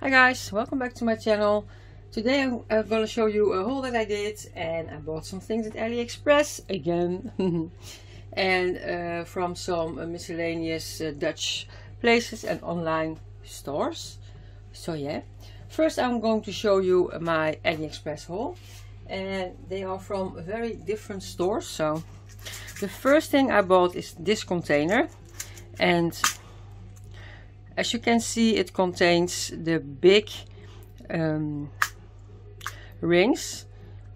Hi guys, welcome back to my channel. Today I'm, I'm to show you a haul that I did and I bought some things at AliExpress again and uh, from some uh, miscellaneous uh, Dutch places and online stores. So yeah, first I'm going to show you my AliExpress haul and they are from very different stores. So the first thing I bought is this container and as you can see it contains the big um, rings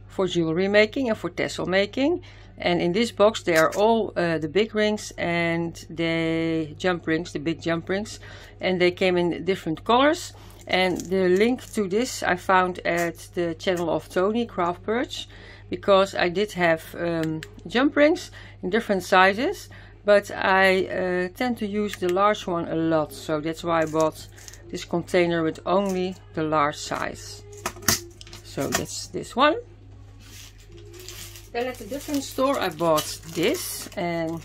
for jewelry making and for tassel making. And in this box they are all uh, the big rings and the jump rings the big jump rings. And they came in different colors. And the link to this I found at the channel of Tony Craft Perch because I did have um, jump rings in different sizes but I uh, tend to use the large one a lot so that's why I bought this container with only the large size. So that's this one. Then at a different store I bought this and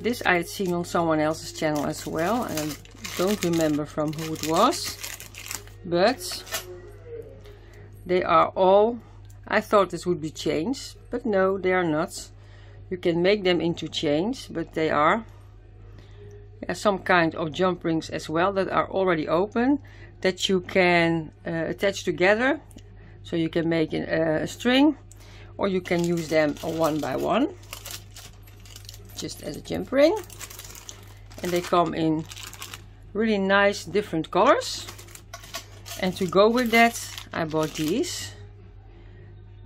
this I had seen on someone else's channel as well and I don't remember from who it was but they are all I thought this would be chains but no they are not you can make them into chains but they are yeah, some kind of jump rings as well that are already open that you can uh, attach together. So you can make an, uh, a string or you can use them one by one just as a jump ring. And they come in really nice different colors. And to go with that I bought these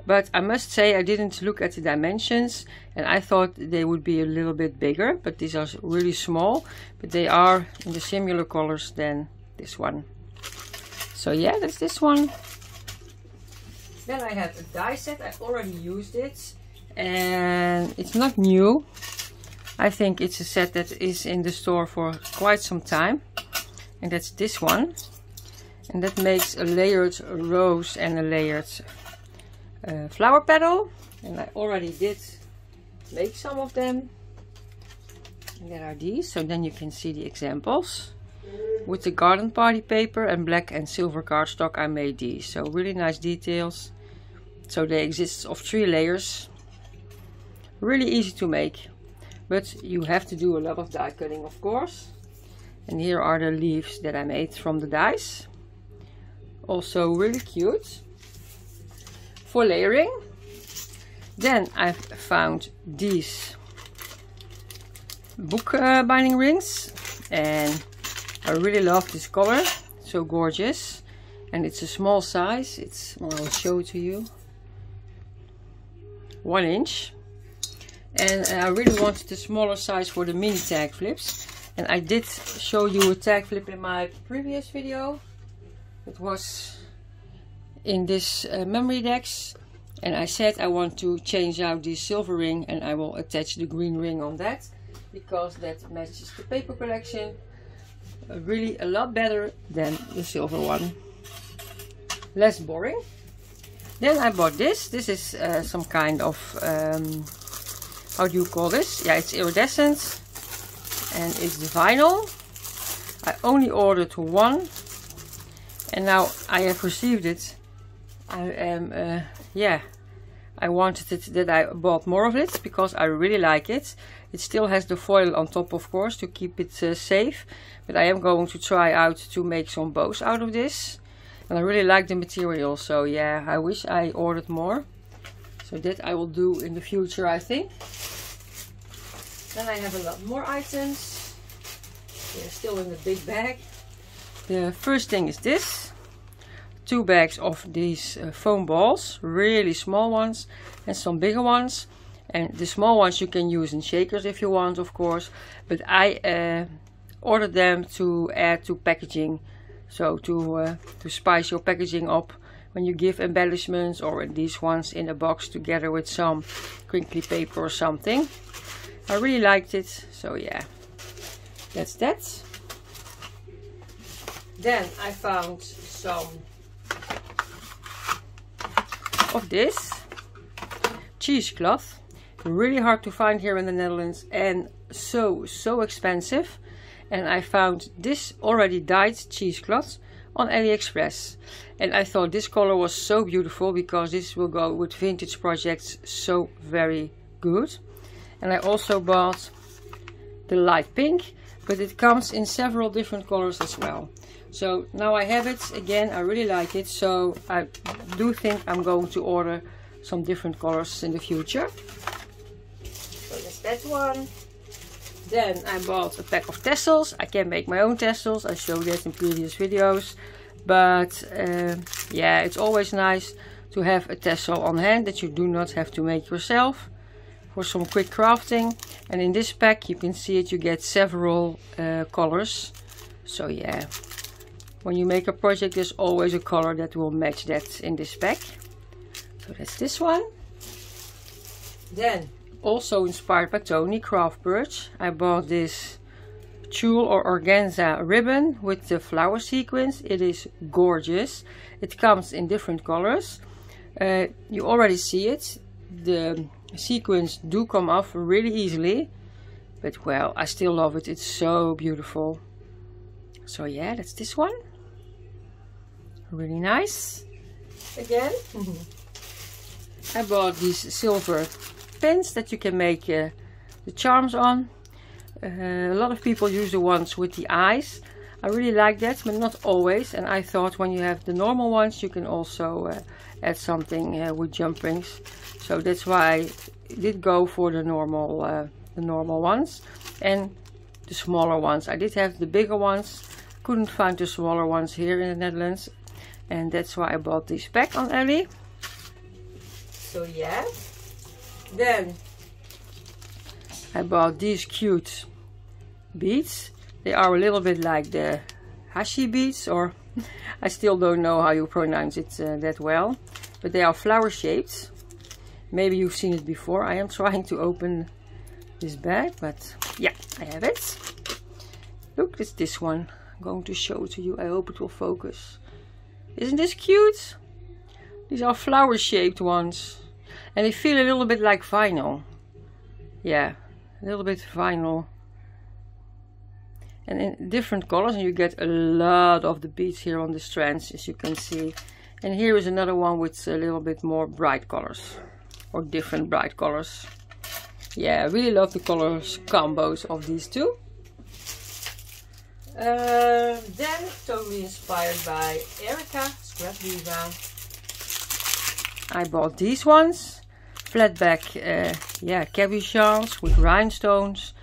but I must say I didn't look at the dimensions and I thought they would be a little bit bigger but these are really small. But they are in the similar colors than this one. So yeah that's this one. Then I have a die set. I already used it and it's not new. I think it's a set that is in the store for quite some time and that's this one. And that makes a layered rose and a layered uh, flower petal. And I already did make some of them. And there are these. So then you can see the examples. With the garden party paper and black and silver cardstock I made these. So really nice details. So they exist of three layers. Really easy to make. But you have to do a lot of die cutting of course. And here are the leaves that I made from the dies also really cute for layering. Then I found these book uh, binding rings and I really love this color, so gorgeous. And it's a small size, it's, well, I'll show it to you. One inch. And I really wanted the smaller size for the mini tag flips. And I did show you a tag flip in my previous video. It was in this uh, memory decks and I said I want to change out the silver ring and I will attach the green ring on that because that matches the paper collection uh, really a lot better than the silver one. Less boring. Then I bought this. This is uh, some kind of um, how do you call this? Yeah it's iridescent and it's the vinyl. I only ordered one and now I have received it I am, uh, yeah, I wanted it that I bought more of it because I really like it. It still has the foil on top, of course, to keep it uh, safe. But I am going to try out to make some bows out of this. And I really like the material, so yeah, I wish I ordered more. So that I will do in the future, I think. Then I have a lot more items. They're still in the big bag. The first thing is this two bags of these uh, foam balls, really small ones and some bigger ones. And the small ones you can use in shakers if you want, of course. But I uh, ordered them to add to packaging. So to, uh, to spice your packaging up when you give embellishments or these ones in a box together with some crinkly paper or something. I really liked it, so yeah, that's that. Then I found some of this cheesecloth really hard to find here in the Netherlands and so so expensive and I found this already dyed cheesecloth on AliExpress. And I thought this color was so beautiful because this will go with vintage projects so very good. And I also bought the light pink, but it comes in several different colors as well. So now I have it again, I really like it. So I do think I'm going to order some different colors in the future. So that's that one. Then I bought a pack of tassels. I can make my own tassels. I showed that in previous videos. But uh, yeah, it's always nice to have a tassel on hand that you do not have to make yourself for some quick crafting. And in this pack, you can see it, you get several uh, colors. So yeah, when you make a project, there's always a color that will match that in this pack. So that's this one. Then, also inspired by Tony Craft Birch, I bought this tulle or organza ribbon with the flower sequins. It is gorgeous. It comes in different colors. Uh, you already see it. The sequins do come off really easily. But well, I still love it. It's so beautiful. So yeah, that's this one. Really nice. Again. I bought these silver pins that you can make uh, the charms on. Uh, a lot of people use the ones with the eyes. I really like that, but not always. And I thought when you have the normal ones, you can also uh, add something uh, with jump rings. So that's why I did go for the normal, uh, the normal ones and the smaller ones. I did have the bigger ones. Couldn't find the smaller ones here in the Netherlands, and that's why I bought this pack on Ali. So yeah. Then I bought these cute beads. They are a little bit like the hashi beads or I still don't know how you pronounce it uh, that well. But they are flower shaped. Maybe you've seen it before. I am trying to open this bag, but yeah, I have it. Look, it's this one. I'm going to show it to you. I hope it will focus. Isn't this cute? These are flower shaped ones. And they feel a little bit like vinyl. Yeah, a little bit vinyl. And in different colors, and you get a lot of the beads here on the strands, as you can see. And here is another one with a little bit more bright colors. Or different bright colors. Yeah, I really love the colors combos of these two. Uh, then, totally inspired by Erica Scrap Diva. I bought these ones. Flat back uh, yeah cabochons with rhinestones.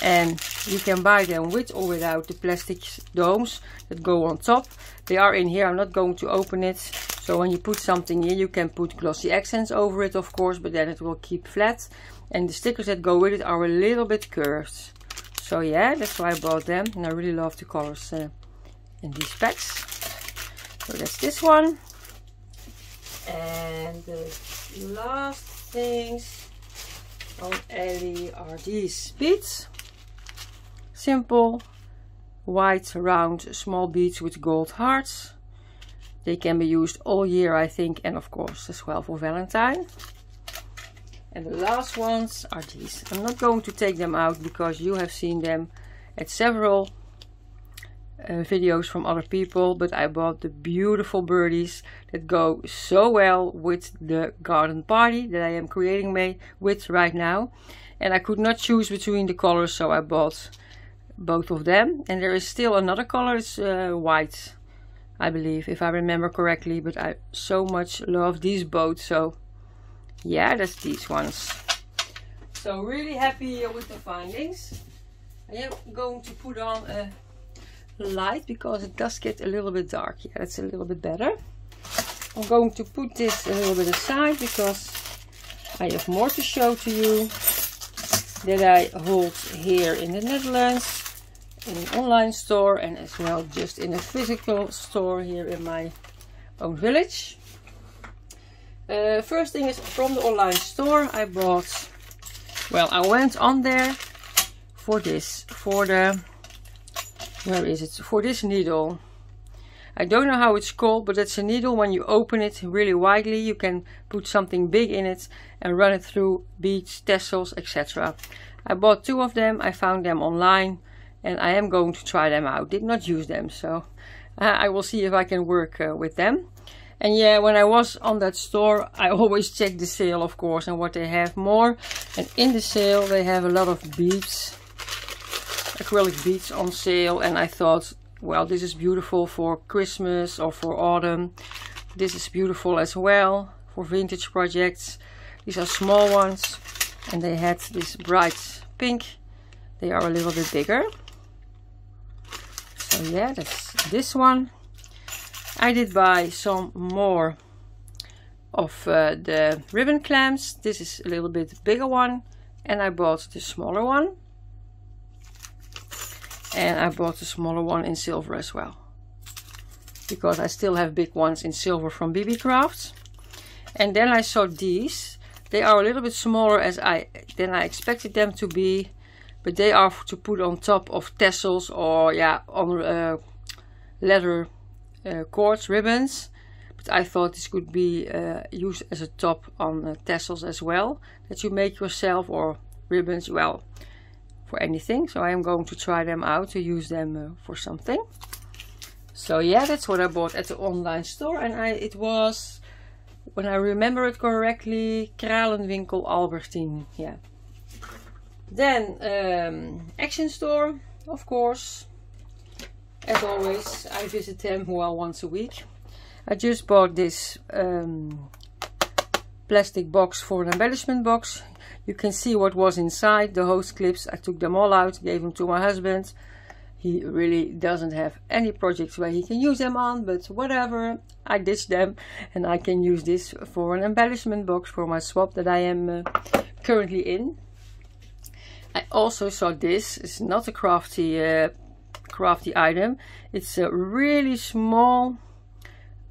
And you can buy them with or without the plastic domes that go on top. They are in here. I'm not going to open it. So when you put something in you can put glossy accents over it of course but then it will keep flat. And the stickers that go with it are a little bit curved so yeah that's why i bought them and i really love the colors uh, in these packs so that's this one and the last things on Ali are these beads. Simple, white, round, small beads with gold hearts. They can be used all year, I think, and of course as well for Valentine. And the last ones are these. I'm not going to take them out because you have seen them at several uh, videos from other people but I bought the beautiful birdies that go so well with the garden party that I am creating me with right now and I could not choose between the colors so I bought both of them and there is still another color it's uh, white I believe if I remember correctly but I so much love these both so yeah that's these ones so really happy with the findings I am going to put on a light because it does get a little bit dark. Yeah, that's a little bit better. I'm going to put this a little bit aside because I have more to show to you that I hold here in the Netherlands in an online store and as well just in a physical store here in my own village. Uh, first thing is from the online store I bought, well I went on there for this, for the where is it? For this needle. I don't know how it's called but it's a needle. When you open it really widely you can put something big in it and run it through beads tassels etc I bought two of them. I found them online and I am going to try them out. Did not use them so uh, I will see if I can work uh, with them. And yeah, when I was on that store, I always check the sale, of course, and what they have more. And in the sale, they have a lot of beads, acrylic beads on sale. And I thought, well, this is beautiful for Christmas or for autumn. This is beautiful as well for vintage projects. These are small ones. And they had this bright pink. They are a little bit bigger. So yeah, that's this one. I did buy some more of uh, the ribbon clamps. This is a little bit bigger one. And I bought the smaller one. And I bought the smaller one in silver as well. Because I still have big ones in silver from BB Crafts. And then I saw these. They are a little bit smaller as I than I expected them to be. But they are to put on top of tassels or yeah, on uh, leather uh, cords, ribbons. But I thought this could be uh, used as a top on uh, tassels as well. That you make yourself or ribbons, well, for anything. So I am going to try them out to use them for something. So yeah, that's what I bought at the online store. And I it was, when I remember it correctly, Kralenwinkel Albertine. Yeah. Then um, Action Store, of course. As always, I visit them well once a week. I just bought this um, plastic box for an embellishment box. You can see what was inside, the host clips. I took them all out, gave them to my husband. He really doesn't have any projects where he can use them on, but whatever. I ditched them and I can use this for an embellishment box for my swap that I am uh, currently in. I also saw this. It's not a crafty uh, crafty item. It's a really small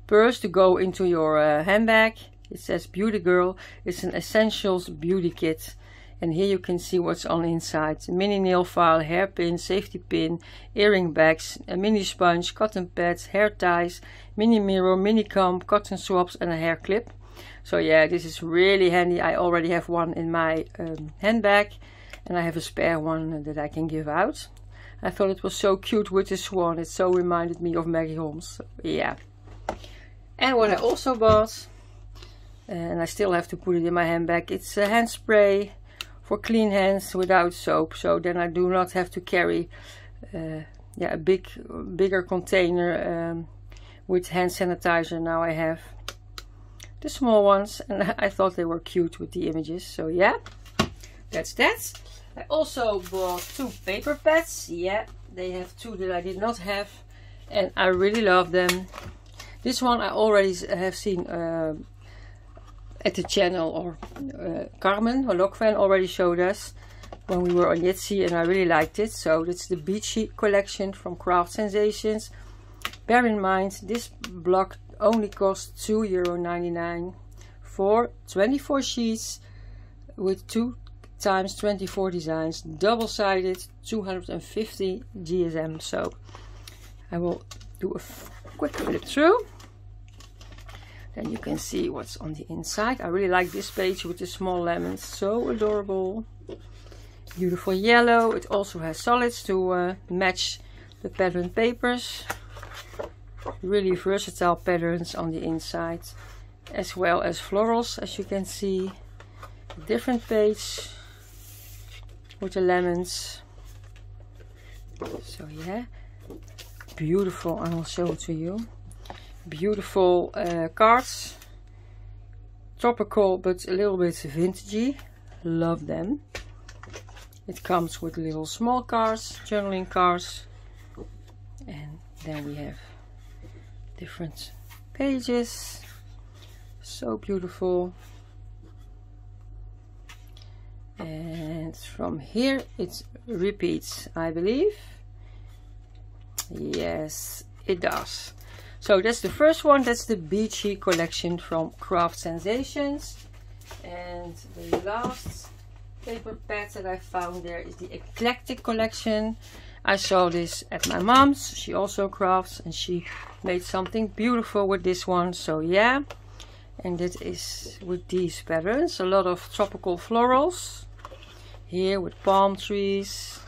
purse to go into your uh, handbag. It says Beauty Girl. It's an essentials beauty kit. And here you can see what's on inside. Mini nail file, hairpin, safety pin, earring bags, a mini sponge, cotton pads, hair ties, mini mirror, mini comb, cotton swabs and a hair clip. So yeah, this is really handy. I already have one in my um, handbag and I have a spare one that I can give out. I thought it was so cute with the swan. It so reminded me of Maggie Holmes. Yeah. And what I also bought, and I still have to put it in my handbag, it's a hand spray for clean hands without soap. So then I do not have to carry uh, yeah, a big, bigger container um, with hand sanitizer. Now I have the small ones and I thought they were cute with the images. So yeah, that's that. I also bought two paper pads. Yeah, they have two that I did not have. And I really love them. This one I already have seen uh, at the channel or uh, Carmen Holokvan already showed us when we were on Etsy and I really liked it. So that's the Beachy collection from Craft Sensations. Bear in mind this block only costs €2.99 for 24 sheets with two times 24 designs, double-sided, 250 GSM. So I will do a quick flip through. Then you can see what's on the inside. I really like this page with the small lemons. So adorable. Beautiful yellow. It also has solids to uh, match the pattern papers. Really versatile patterns on the inside. As well as florals, as you can see. Different page with the lemons. So yeah, beautiful. I will show it to you. Beautiful uh, cards. Tropical, but a little bit vintagey. Love them. It comes with little small cards, journaling cards. And then we have different pages. So beautiful. And from here it repeats I believe. Yes it does. So that's the first one. That's the beachy collection from craft sensations. And the last paper pad that I found there is the eclectic collection. I saw this at my mom's. She also crafts and she made something beautiful with this one. So yeah and it is with these patterns a lot of tropical florals here with palm trees.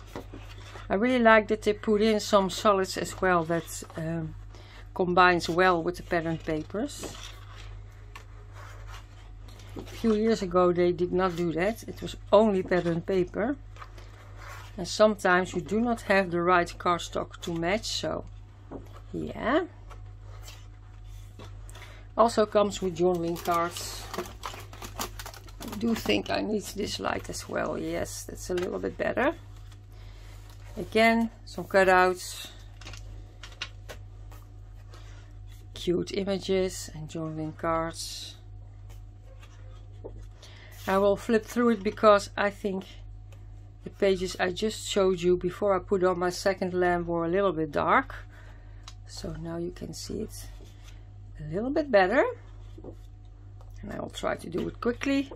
I really like that they put in some solids as well that um, combines well with the pattern papers. A few years ago they did not do that. It was only pattern paper. And sometimes you do not have the right cardstock to match, so yeah. Also comes with journaling cards. I do think I need this light as well. Yes, that's a little bit better. Again, some cutouts. Cute images and journaling cards. I will flip through it because I think the pages I just showed you before I put on my second lamp were a little bit dark. So now you can see it a little bit better. And I will try to do it quickly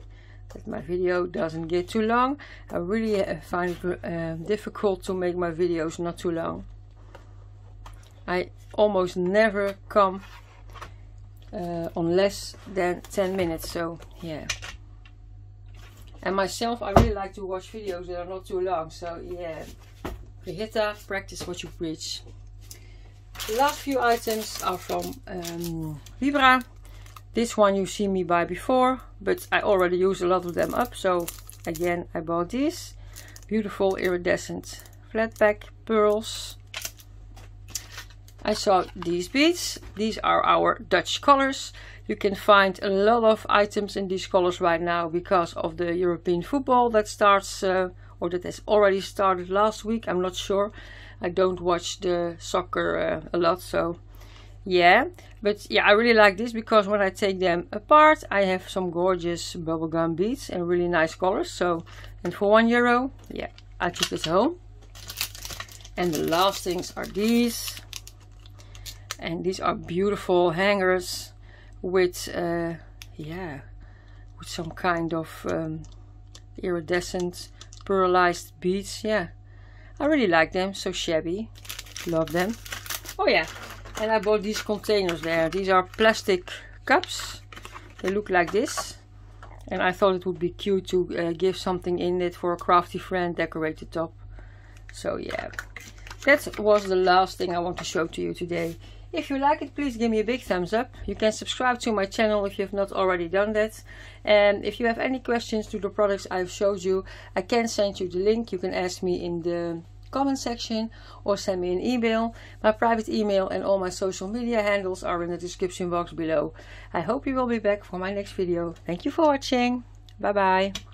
that my video doesn't get too long. I really uh, find it uh, difficult to make my videos not too long. I almost never come uh, on less than 10 minutes so yeah and myself I really like to watch videos that are not too long so yeah Brigitta practice what you preach last few items are from um, this one you see me buy before, but I already used a lot of them up. So again, I bought these beautiful iridescent flat back pearls. I saw these beads. These are our Dutch colors. You can find a lot of items in these colors right now because of the European football that starts uh, or that has already started last week. I'm not sure. I don't watch the soccer uh, a lot, so yeah. But yeah i really like this because when i take them apart i have some gorgeous bubblegum beads and really nice colors so and for one euro yeah i took this home. And the last things are these. And these are beautiful hangers with uh yeah with some kind of um, iridescent pearlized beads yeah i really like them so shabby love them oh yeah and I bought these containers there. These are plastic cups. They look like this. And I thought it would be cute to uh, give something in it for a crafty friend, decorate the top. So yeah, that was the last thing I want to show to you today. If you like it, please give me a big thumbs up. You can subscribe to my channel if you have not already done that. And if you have any questions to the products I've showed you, I can send you the link. You can ask me in the comment section or send me an email. My private email and all my social media handles are in the description box below. I hope you will be back for my next video. Thank you for watching. Bye bye.